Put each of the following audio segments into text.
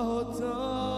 走。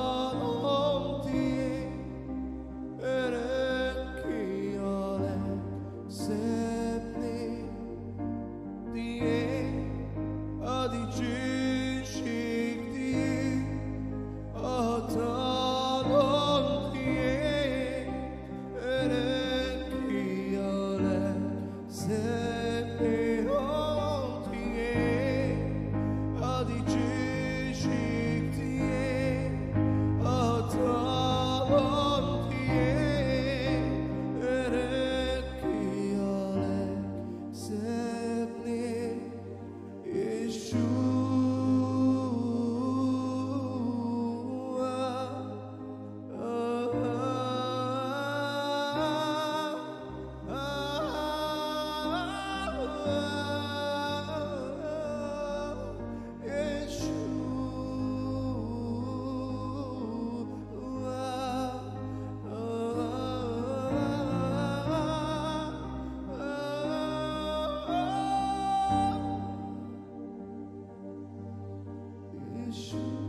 Yeshua. 是。